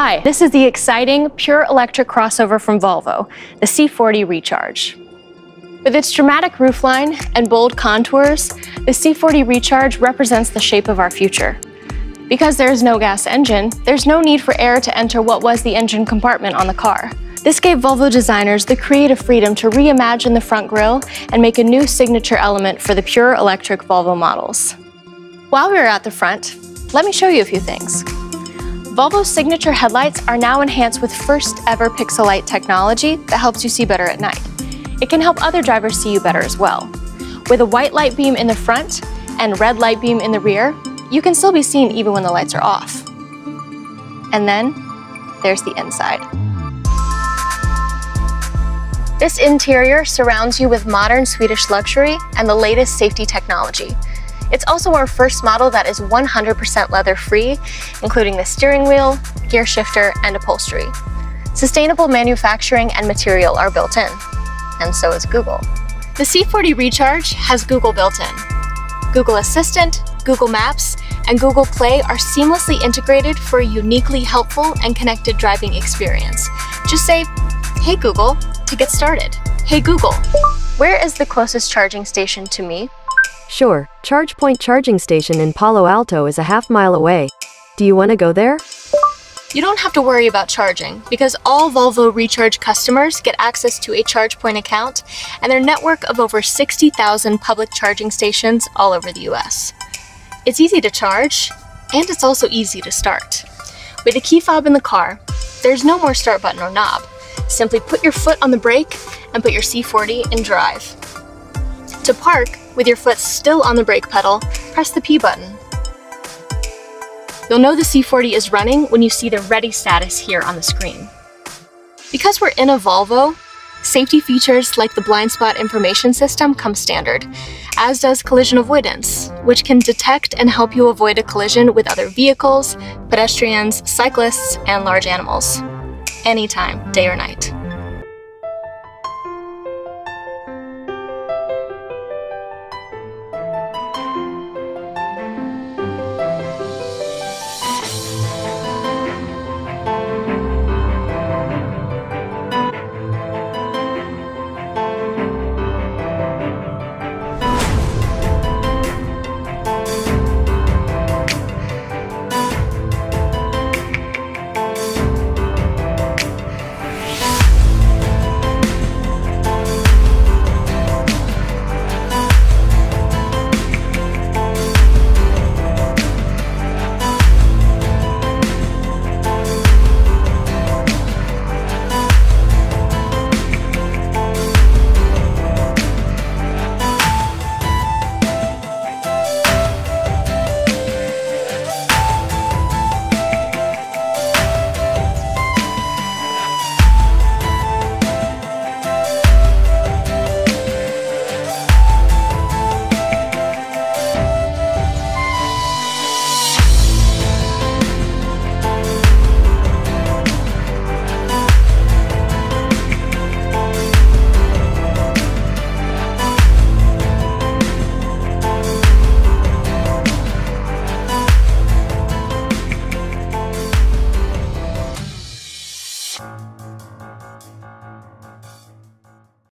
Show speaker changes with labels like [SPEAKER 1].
[SPEAKER 1] Hi, this is the exciting pure electric crossover from Volvo, the C40 Recharge. With its dramatic roofline and bold contours, the C40 Recharge represents the shape of our future. Because there is no gas engine, there's no need for air to enter what was the engine compartment on the car. This gave Volvo designers the creative freedom to reimagine the front grille and make a new signature element for the pure electric Volvo models. While we are at the front, let me show you a few things. Volvo's signature headlights are now enhanced with first ever Pixelight technology that helps you see better at night. It can help other drivers see you better as well. With a white light beam in the front and red light beam in the rear, you can still be seen even when the lights are off. And then there's the inside. This interior surrounds you with modern Swedish luxury and the latest safety technology. It's also our first model that is 100% leather-free, including the steering wheel, gear shifter, and upholstery. Sustainable manufacturing and material are built in, and so is Google. The C40 Recharge has Google built in. Google Assistant, Google Maps, and Google Play are seamlessly integrated for a uniquely helpful and connected driving experience. Just say, Hey Google, to get started. Hey Google, where is the closest charging station to me?
[SPEAKER 2] Sure, ChargePoint charging station in Palo Alto is a half mile away. Do you want to go there?
[SPEAKER 1] You don't have to worry about charging because all Volvo Recharge customers get access to a ChargePoint account and their network of over 60,000 public charging stations all over the US. It's easy to charge, and it's also easy to start. With a key fob in the car, there's no more start button or knob. Simply put your foot on the brake and put your C40 in drive. To park, with your foot still on the brake pedal, press the P button. You'll know the C40 is running when you see the ready status here on the screen. Because we're in a Volvo, safety features like the blind spot information system come standard, as does collision avoidance, which can detect and help you avoid a collision with other vehicles, pedestrians, cyclists, and large animals anytime, day or night.